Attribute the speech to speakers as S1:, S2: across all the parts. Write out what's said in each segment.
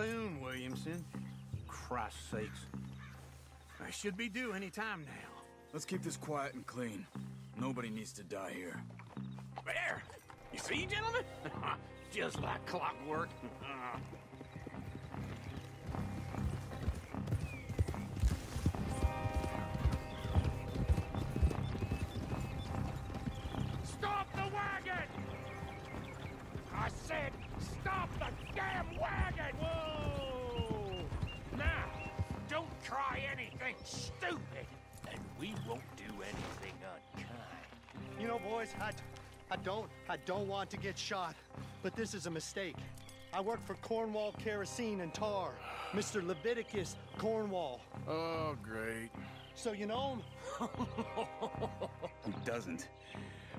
S1: soon, Williamson. Christ's sakes. I should be due any time now.
S2: Let's keep this quiet and clean. Nobody needs to die here.
S1: There! You see, gentlemen? Just like clockwork.
S3: Stop the wagon! I said, stop the damn wagon! Try anything stupid, and we won't do anything unkind.
S4: You know, boys, I, I don't, I don't want to get shot, but this is a mistake. I work for Cornwall Kerosene and Tar, Mr. Leviticus Cornwall.
S5: Oh, great.
S4: So you know him?
S2: Who doesn't?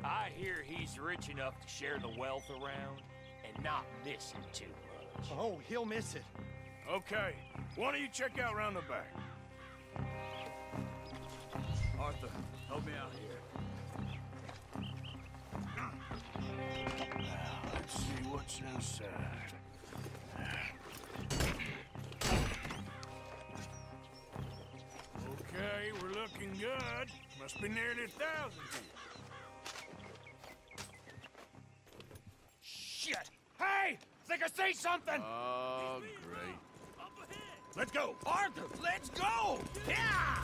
S3: I hear he's rich enough to share the wealth around and not miss it too much.
S4: Oh, he'll miss it.
S5: Okay, why don't you check out around the back?
S2: Arthur, help me out here.
S5: Let's see what's inside. Okay, we're looking good. Must be nearly a thousand here.
S3: Shit! Hey! Think I see something!
S5: Oh, great.
S3: Let's go! Arthur, let's go! Yeah!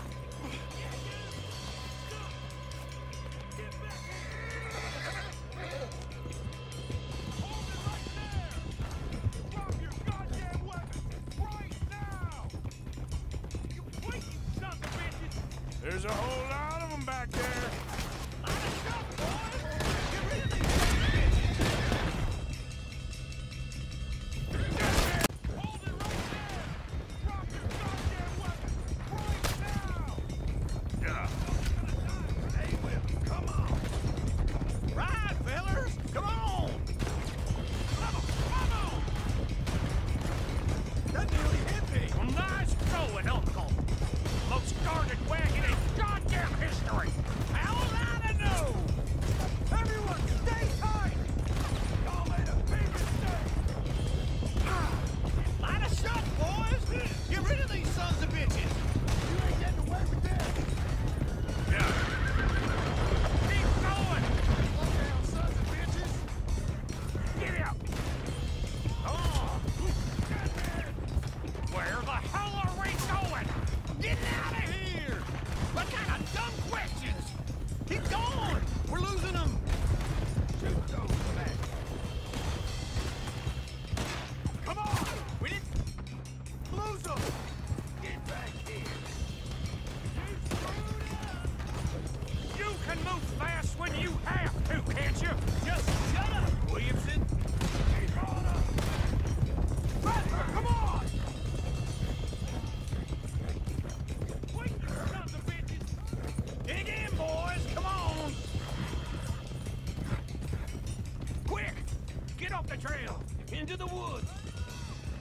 S3: Off the trail! Into the woods!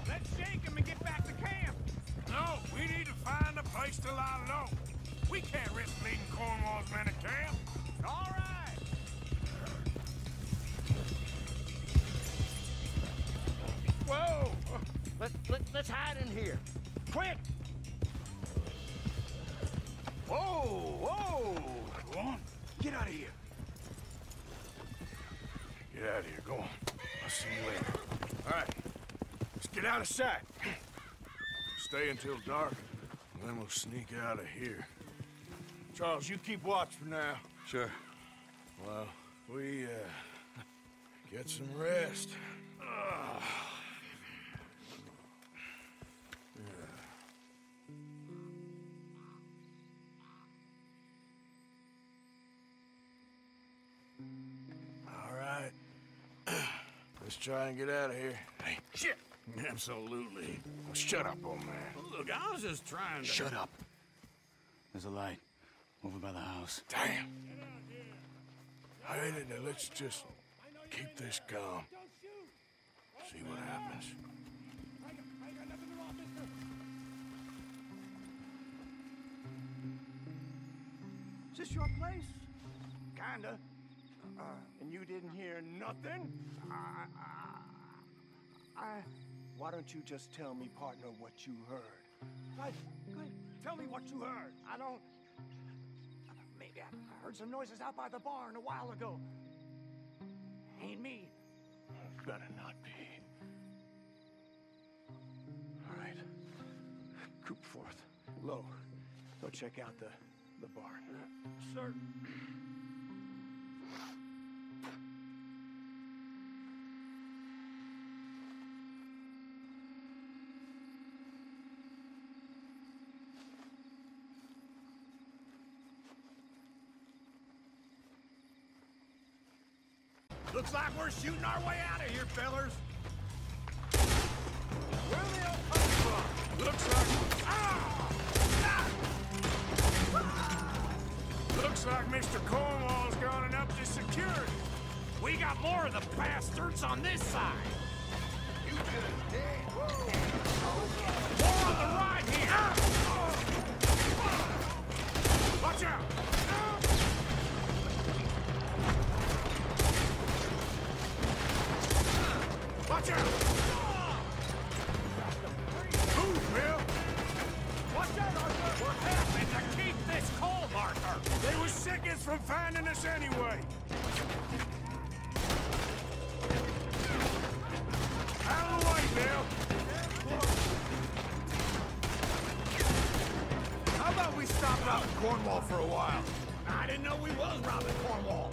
S3: Let's shake him and get back to camp!
S5: No, we need to find a place to lie low. We can't risk leading Cornwall's men to camp.
S3: All right! Whoa! Let, let, let's hide in here. Quick! Whoa! Whoa!
S5: Go on.
S3: Get out of here.
S5: Get out of here. Go on. You. All right. Let's get out of sight. Stay until dark, and then we'll sneak out of here. Charles, you keep watch for now.
S2: Sure.
S5: Well, we, uh, get some rest. Ugh. Try and get out of here. Hey, shit! Absolutely. Well, shut up, old man.
S1: Look, I was just trying to...
S2: Shut up. There's a light over by the house.
S5: Damn. Hey, now let's just keep this calm. See what happens.
S3: Is this your place? Kinda. Uh, and you didn't hear nothing? I, I, I,
S4: Why don't you just tell me, partner, what you heard?
S3: Go ahead, go ahead. Tell me what you heard. I don't. Maybe I heard some noises out by the barn a while ago. Ain't me.
S4: Better not be. All right. Coop forth. Low. Go check out the, the barn.
S3: Sir.
S1: Looks like we're shooting our way out of here, fellers.
S3: Where they all from?
S5: Looks like... Ah! Looks like Mr. Cornwall's gone up to security.
S3: We got more of the bastards on this side. You could dead. More on the right here.
S5: Ah! Watch out! Move, Bill!
S3: Watch out, Arthur. We're having to keep this marker.
S5: They were from finding us anyway. Bill!
S1: How about we stop Cornwall for a while? I didn't know we was robbing Cornwall,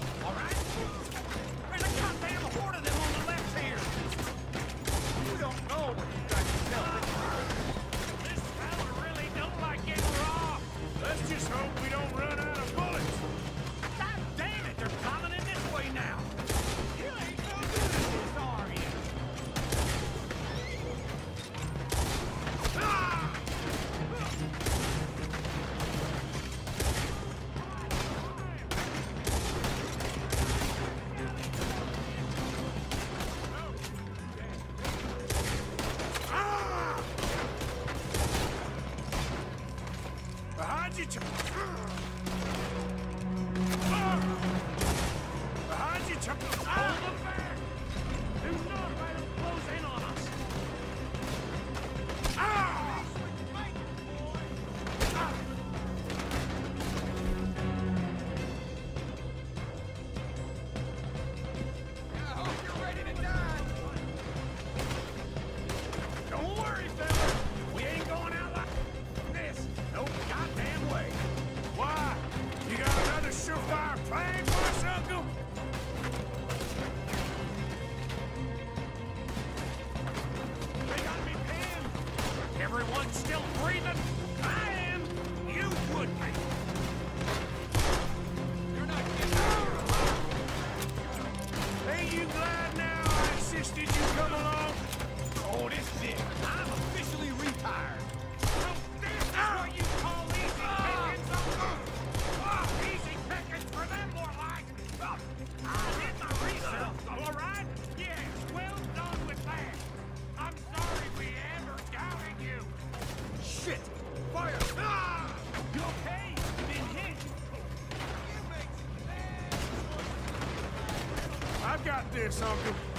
S5: I've got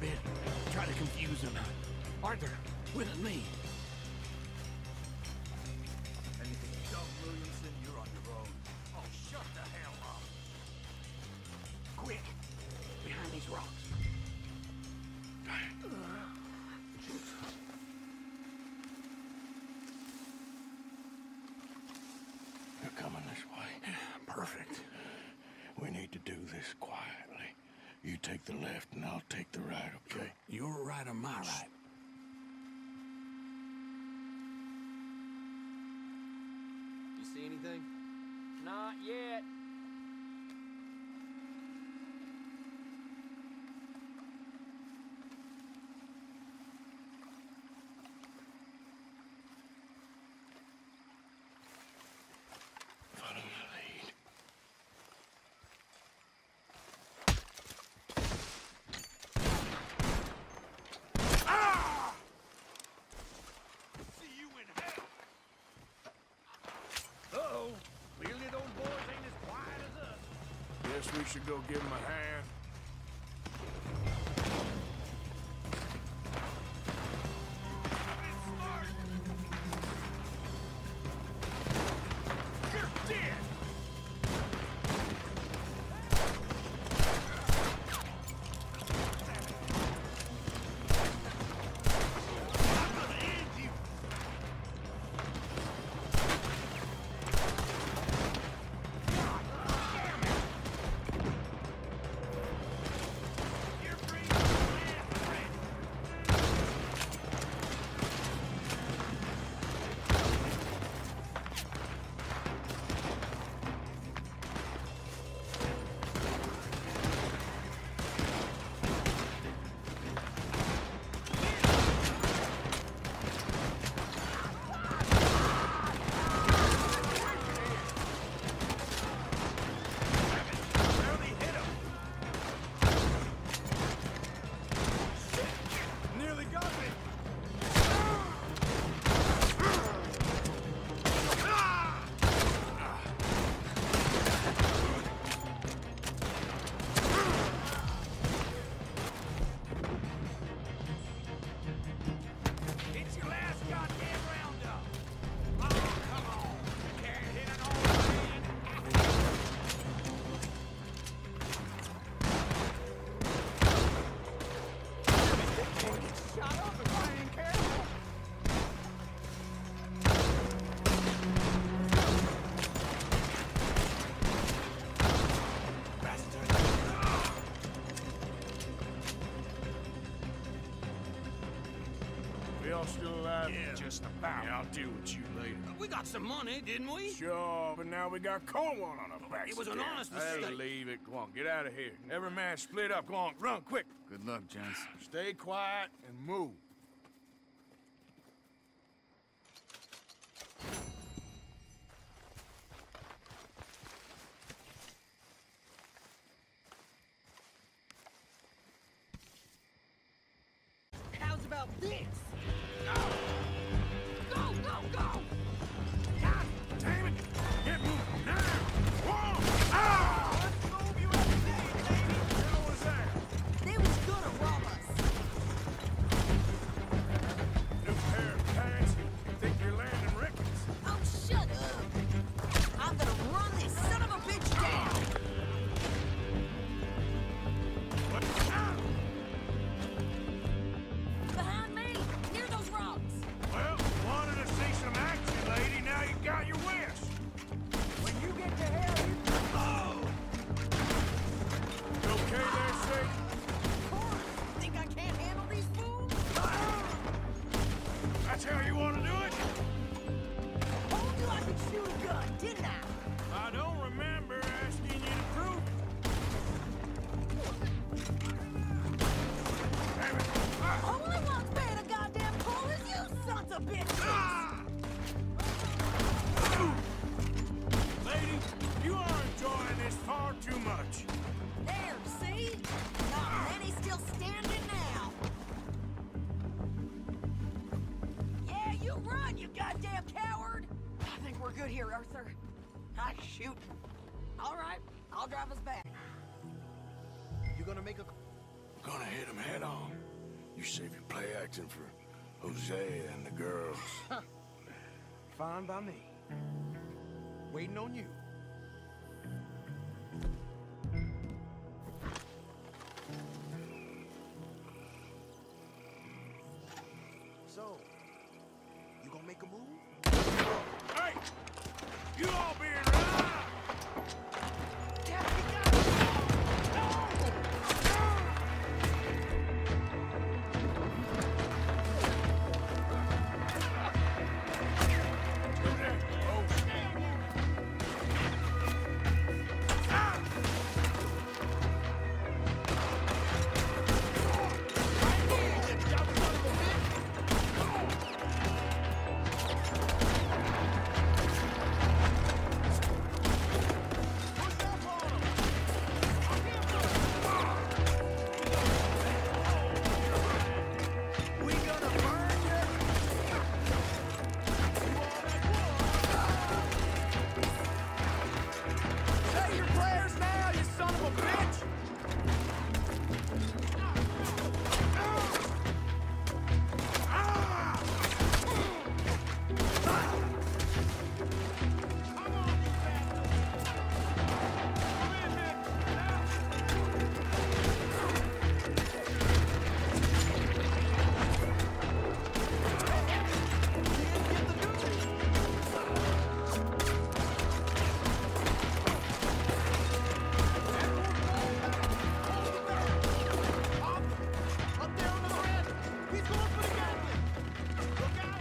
S1: bit. Try to confuse him. Arthur, with me.
S2: Anything you don't, Williamson, you're on your own.
S3: Oh, shut the hell up.
S1: Quick! Behind these rocks.
S6: You're coming this way.
S1: Perfect.
S6: We need to do this quietly. You take the left and I'll take the right, okay?
S1: You're right or my right.
S7: You see anything?
S3: Not yet.
S6: Follow my lead.
S3: See you in hell. Uh-oh. Clearly those boys ain't as quiet as us.
S5: Guess we should go give him a hand. Just about. Yeah, I'll deal with you later.
S1: We got some money, didn't we?
S5: Sure, but now we got Cornwall on our backs.
S1: It was an
S5: again.
S1: honest
S5: Hey,
S1: mistake.
S5: leave it. Go on, get out of here. Every man split up. Go on, run, quick.
S2: Good luck, gents.
S5: Stay quiet and move.
S7: This
S5: far too much.
S7: There, see? Not many still standing now. Yeah, you run, you goddamn coward! I think we're good here, Arthur. I shoot. All right, I'll drive us back.
S4: You gonna make a...
S6: gonna hit him head on. You save your play acting for Jose and the girls.
S1: Fine by me. Waiting on you.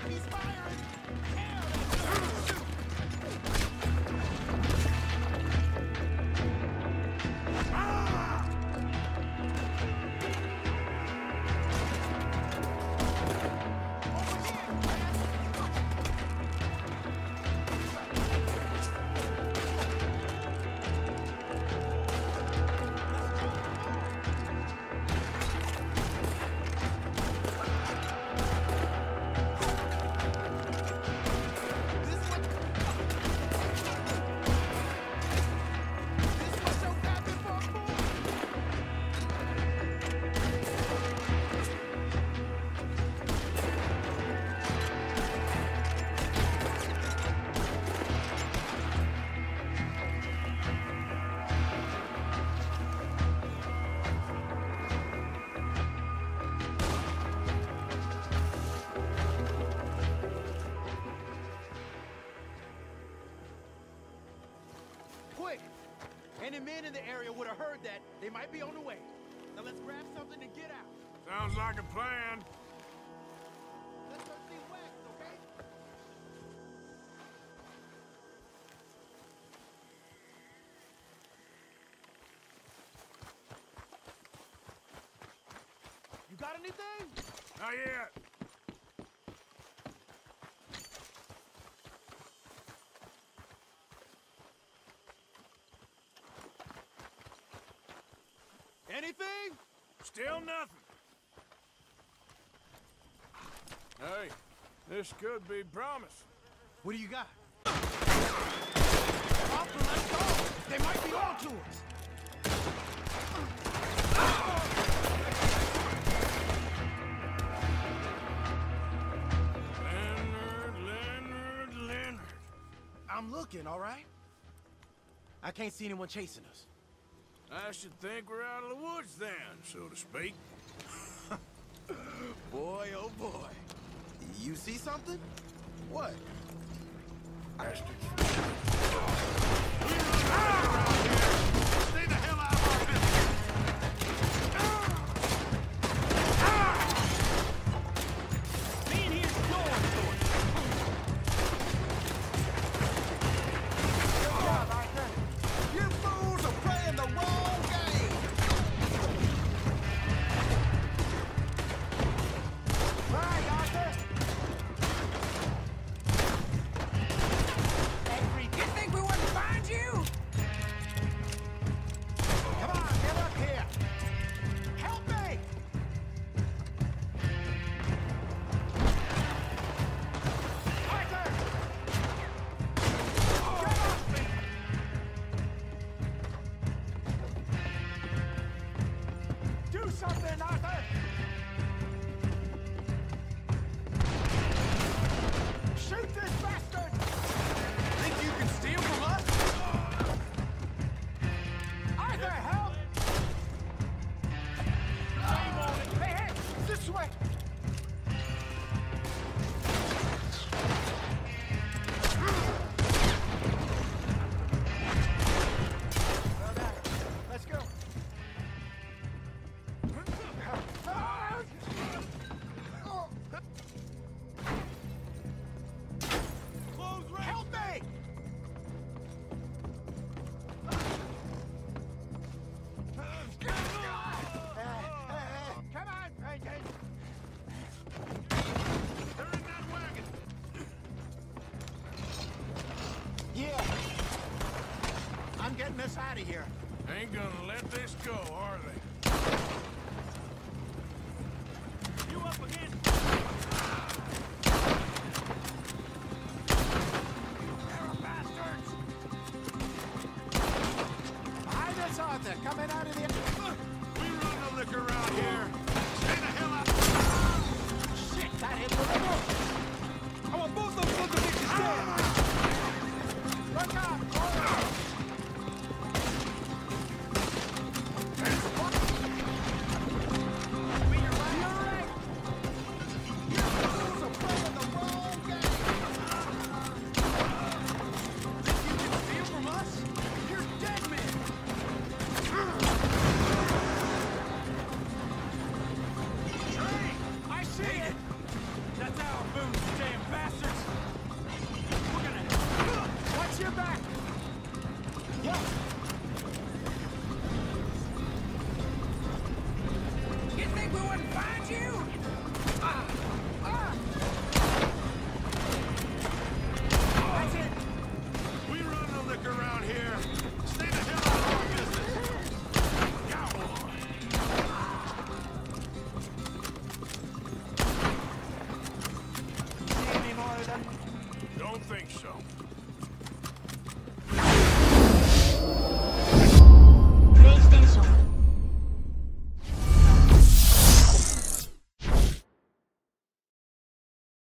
S4: Look in the area would have heard that. They might be on the way. Now let's grab something and get out.
S5: Sounds like a plan.
S4: Let's go see Wax, okay? You got anything?
S5: Not yet.
S4: Anything?
S5: Still nothing. Hey, this could be promise.
S4: What do you got? Arthur, let's go! They might be on to us!
S5: Leonard, Leonard, Leonard.
S4: I'm looking, all right? I can't see anyone chasing us.
S5: I should think we're out of the woods then, so to speak.
S3: Boy, oh boy. You see something? What?
S5: Stay your back! You